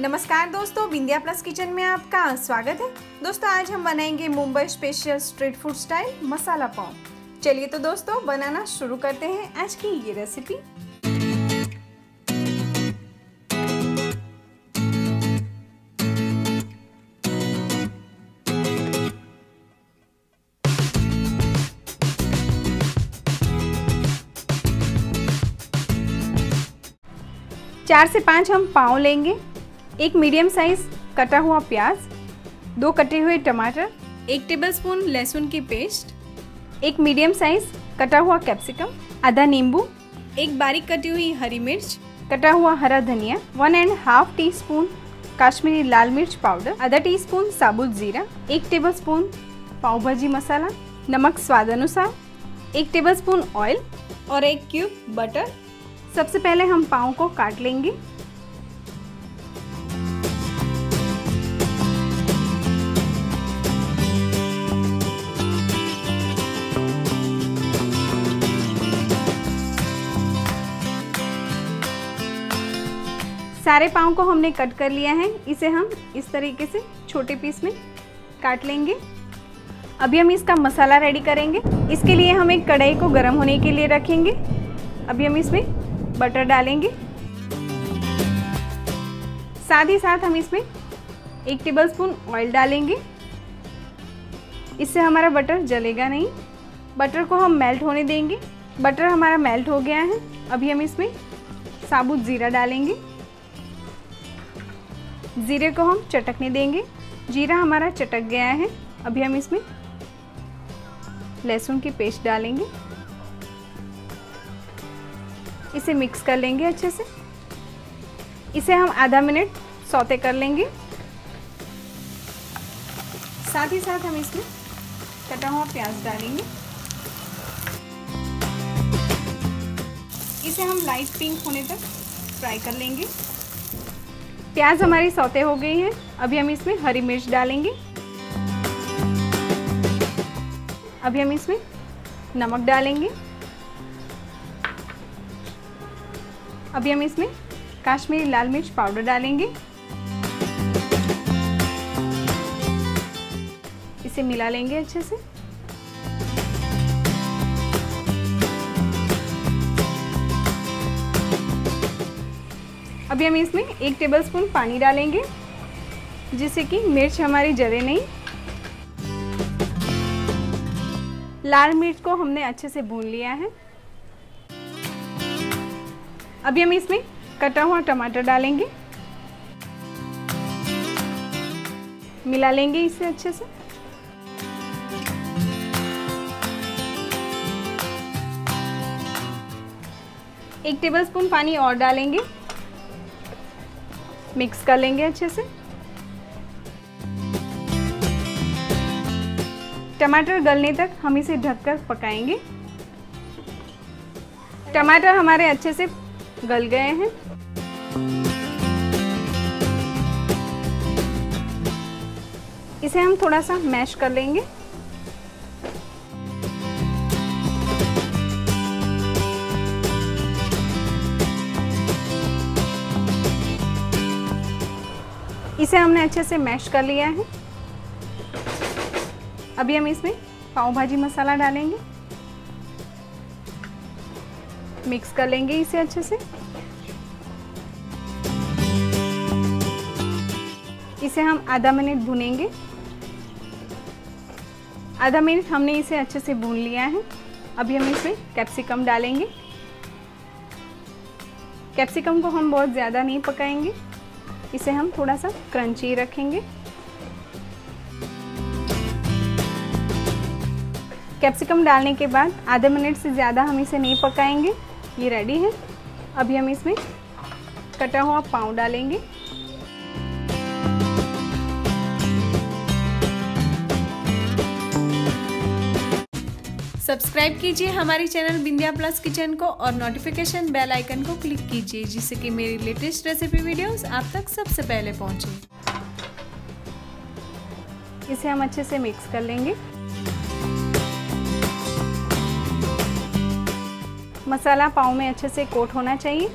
नमस्कार दोस्तों बिंदिया plus kitchen में आपका स्वागत है। दोस्तों, आज हम बनाएँगे Mumbai special street food style masala pav. चलिए तो दोस्तों, बनाना शुरू करते हैं आज की ये रेसिपी। चार से पाँच हम पाव लेंगे। एक मीडियम साइज़ कटा हुआ प्याज दो कटे हुए टमाटर एक टेबलस्पून लहसुन की पेस्ट एक मीडियम साइज़ कटा हुआ कैप्सिकम आधा नींबू एक बारीक कटी हुई हरी मिर्च कटा हुआ हरा धनिया one and half teaspoon Kashmiri लाल मिर्च पाउडर आधा टी स्पून साबुत जीरा एक टेबल स्पून पाव भाजी मसाला नमक स्वाद अनुसार एक टेबल स्पून ऑयल और एक क्यूब बटर सबसे पहले हम पाव को काट लेंगे। सारे पाँव को हमने कट कर लिया है। इसे हम इस तरीके से छोटे पीस में काट लेंगे। अभी हम इसका मसाला रेडी करेंगे। इसके लिए हम एक कढ़ाई को गर्म होने के लिए रखेंगे। अभी हम इसमें बटर डालेंगे। साथ ही साथ हम इसमें एक टेबलस्पून ऑयल डालेंगे। इससे हमारा बटर जलेगा नहीं। बटर को हम मेल्ट होने देंगे। बटर हमारा मेल्ट हो गया है। अभी हम इसमें साबुत ज़ीरा डालेंगे। ज़ीरे को हम चटकने देंगे। जीरा हमारा चटक गया है। अभी हम इसमें लहसुन की पेस्ट डालेंगे। इसे मिक्स कर लेंगे अच्छे से। इसे हम आधा मिनट सौते कर लेंगे। साथ ही साथ हम इसमें कटा हुआ प्याज डालेंगे। इसे हम लाइट पिंक होने तक फ्राई कर लेंगे। प्याज हमारी सौते हो गई है। अभी हम इसमें हरी मिर्च डालेंगे। अभी हम इसमें नमक डालेंगे। अभी हम इसमें काश्मीरी लाल मिर्च पाउडर डालेंगे। इसे मिला लेंगे अच्छे से। अभी हम इसमें एक टेबलस्पून पानी डालेंगे, जिससे कि मिर्च हमारी जले नहीं। लाल मिर्च को हमने अच्छे से भून लिया है। अभी हम इसमें कटा हुआ टमाटर डालेंगे। मिला लेंगे इसे अच्छे से। एक टेबलस्पून पानी और डालेंगे। मिक्स कर लेंगे अच्छे से। टमाटर गलने तक हम इसे ढककर पकाएँगे। टमाटर हमारे अच्छे से गल गए हैं। इसे हम थोड़ा सा मैश कर लेंगे। इसे हमने अच्छे से मैश कर लिया है। अभी हम इसमें पाव भाजी मसाला डालेंगे। मिक्स कर लेंगे इसे अच्छे से। इसे हम आधा मिनट भुनेंगे। आधा मिनट हमने इसे अच्छे से भून लिया है। अभी हम इसमें कैप्सिकम डालेंगे। कैप्सिकम को हम बहुत ज़्यादा नहीं पकाएँगे। इसे हम थोड़ा सा क्रंची रखेंगे। कैप्सिकम डालने के बाद आधे मिनट से ज़्यादा हम इसे नहीं पकाएँगे। ये रेडी है। अभी हम इसमें कटा हुआ पाव डालेंगे। सब्सक्राइब कीजिए हमारे चैनल बिंदिया प्लस किचन को और नोटिफिकेशन बेल आइकन को क्लिक कीजिए, जिससे कि मेरी लेटेस्ट रेसिपी वीडियोस आप तक सबसे पहले पहुँचे। इसे हम अच्छे से मिक्स कर लेंगे। मसाला पाव में अच्छे से कोट होना चाहिए।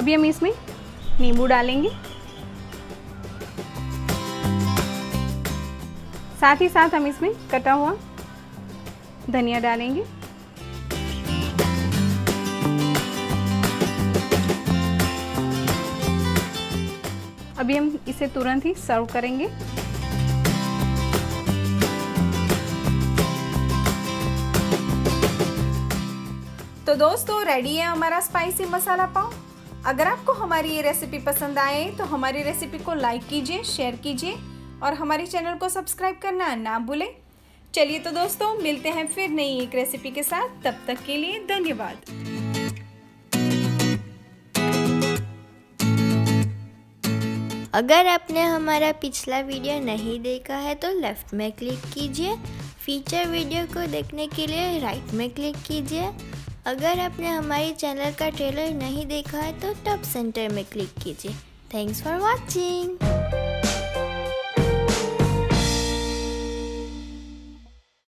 अभी हम इसमें नींबू डालेंगे। साथ ही साथ हम इसमें कटा हुआ धनिया डालेंगे। अभी हम इसे तुरंत ही सर्व करेंगे। तो दोस्तों रेडी है हमारा स्पाइसी मसाला पाव? अगर आपको हमारी ये रेसिपी पसंद आए तो हमारी रेसिपी को लाइक कीजिए शेयर कीजिए और हमारे चैनल को सब्सक्राइब करना ना भूलें। चलिए तो दोस्तों, मिलते हैं फिर नई एक रेसिपी के साथ। तब तक के लिए धन्यवाद। अगर आपने हमारा पिछला वीडियो नहीं देखा है तो लेफ़्ट में क्लिक कीजिए। फीचर वीडियो को देखने के लिए राइट में क्लिक कीजिए। अगर आपने हमारे चैनल का ट्रेलर नहीं देखा है तो टॉप सेंटर में क्लिक कीजिए। Thanks for watching